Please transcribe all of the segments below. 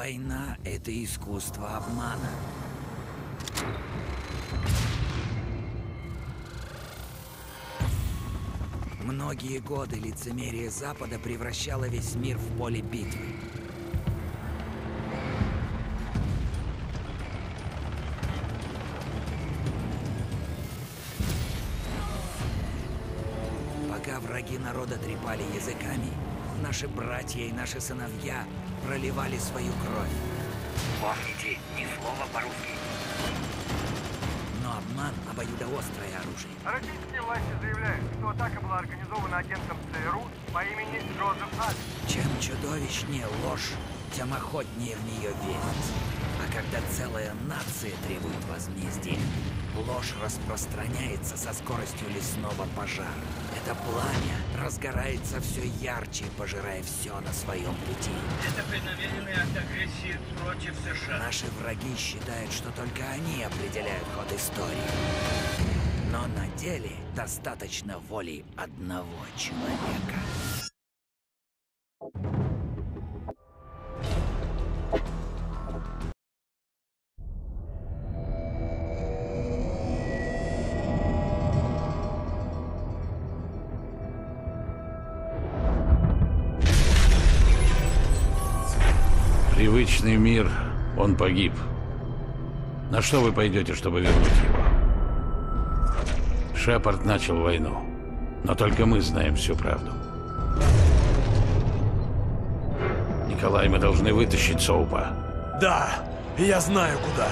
Война — это искусство обмана. Многие годы лицемерие Запада превращало весь мир в поле битвы. Пока враги народа трепали языками, наши братья и наши сыновья проливали свою кровь. Помните, ни слова по-русски. Но обман — обоюдоострое оружие. Российские власти заявляют, что атака была организована агентом ЦРУ по имени Джозеф Ад. Чем чудовищнее ложь, тем охотнее в нее верить. Когда целая нация требует возмездия, ложь распространяется со скоростью лесного пожара. Это пламя разгорается все ярче, пожирая все на своем пути. Это преднамеренный акт агрессии против США. Наши враги считают, что только они определяют ход истории. Но на деле достаточно воли одного человека. Привычный мир, он погиб. На что вы пойдете, чтобы вернуть его? Шепард начал войну. Но только мы знаем всю правду. Николай, мы должны вытащить Соупа. Да, я знаю куда.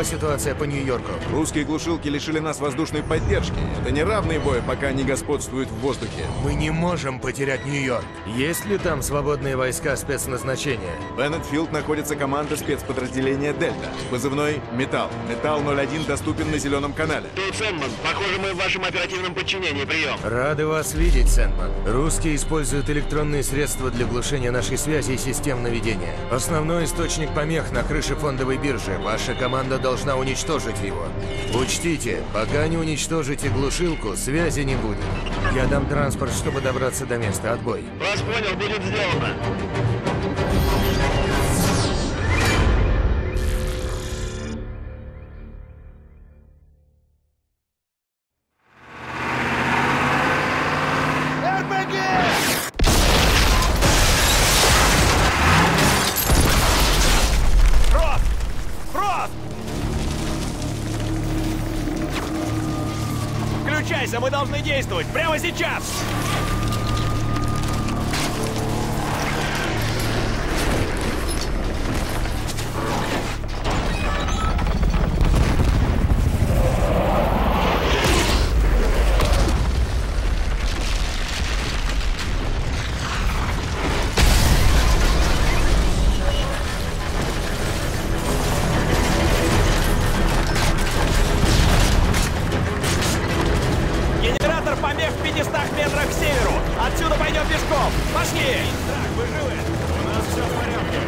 Какова ситуация по Нью-Йорку? Русские глушилки лишили нас воздушной поддержки. Это не равный бой, пока они господствуют в воздухе. Мы не можем потерять Нью-Йорк. Есть ли там свободные войска спецназначения? В Беннетфилд находится команда спецподразделения «Дельта». Позывной «Металл». «Металл-01» доступен на Зеленом канале. Тут Сэнман. Похоже, мы в вашем оперативном подчинении. Прием. Рады вас видеть, Сэндман. Русские используют электронные средства для глушения нашей связи и систем наведения. Основной источник помех на крыше фондовой биржи. Ваша команда должна уничтожить его. Учтите, пока не уничтожите глушилку, связи не будет. Я дам транспорт, чтобы добраться до места. Отбой. Вас понял, будет сделано. Действовать прямо сейчас! пешком! Пошли! Так, вы живы? У нас все в порядке.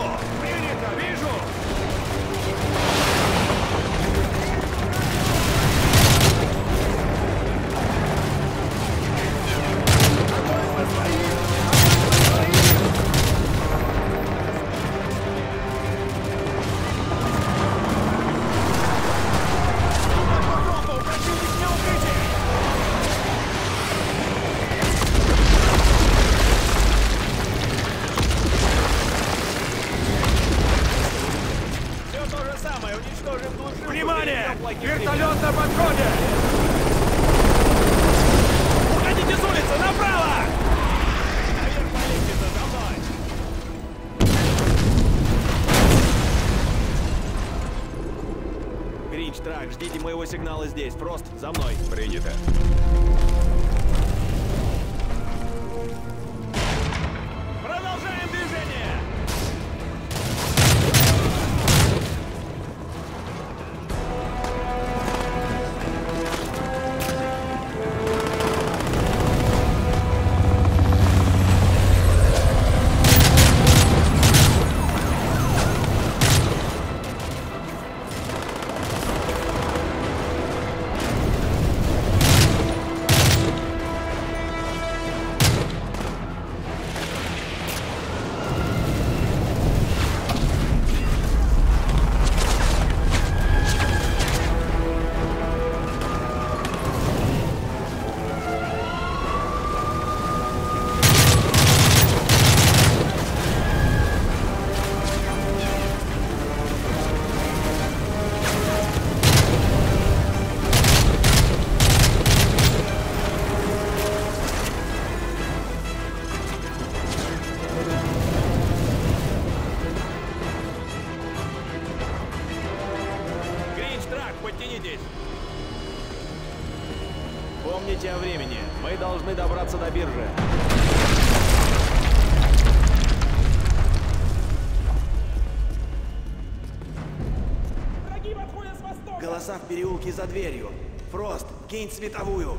По Гринч, Трак, ждите моего сигнала здесь. Фрост, за мной. Принято. Голоса в переулке за дверью. Фрост, кинь световую.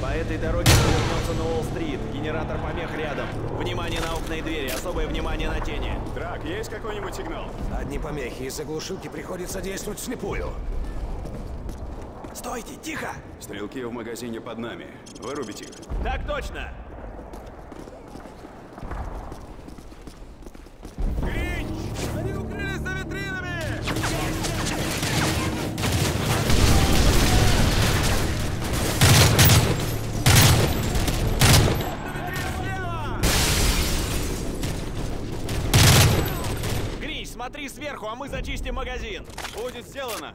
По этой дороге мы вернется на Уолл-стрит. Генератор помех рядом. Внимание на окна и двери. Особое внимание на тени. Драк, есть какой-нибудь сигнал? Одни помехи. Из-за глушилки приходится действовать вслепую. Стойте, тихо! Стрелки в магазине под нами. Вырубить их. Так точно! Смотри сверху, а мы зачистим магазин! Будет сделано.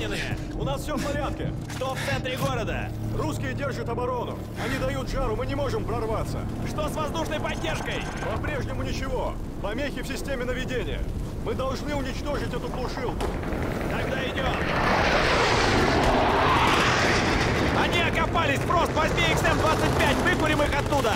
Раненые! У нас все в порядке! Что в центре города? Русские держат оборону. Они дают жару, мы не можем прорваться. Что с воздушной поддержкой? По-прежнему ничего. Помехи в системе наведения. Мы должны уничтожить эту глушилку. Тогда идем! Они окопались! Просто возьми XM-25! Выкурим их оттуда!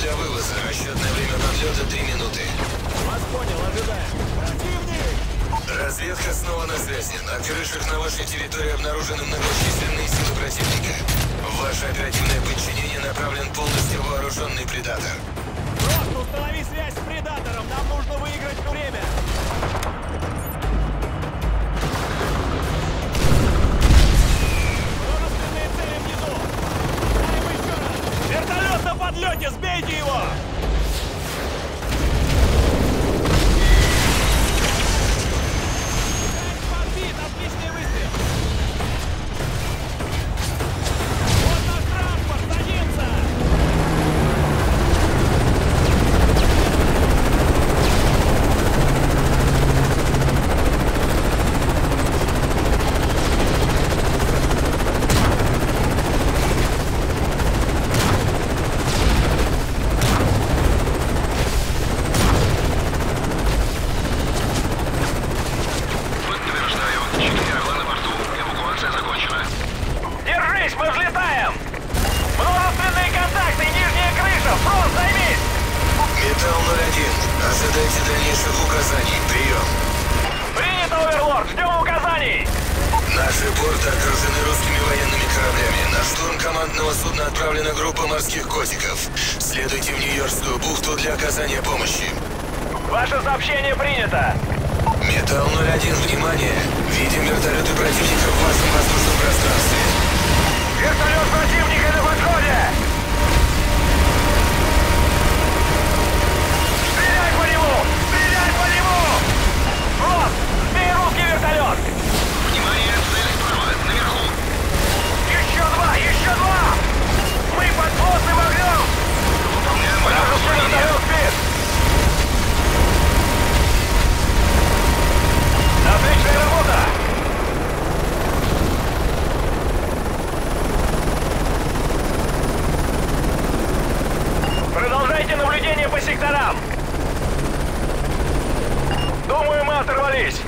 для вывоза. Расчетное время подлета 3 минуты. Вас понял, ожидаем. Противник! Разведка снова на связи. На крышах на вашей территории обнаружены многочисленные силы противника. Ваше оперативное подчинение направлен полностью вооруженный предатор. Просто установи связь с предатором. Нам нужно выиграть время. подлете, сбейте его! Для оказания помощи. Ваше сообщение принято. Металл-01, внимание! Видим вертолеты противника в вашем воздушном пространстве. Вертолет противника на подходе! Стреляй по нему! Стреляй по нему! Фрост, сбей русский вертолет! Внимание, цель справа, наверху. Еще два! Еще два! Мы под плотным огнем! Секторам! Думаю, мы оторвались!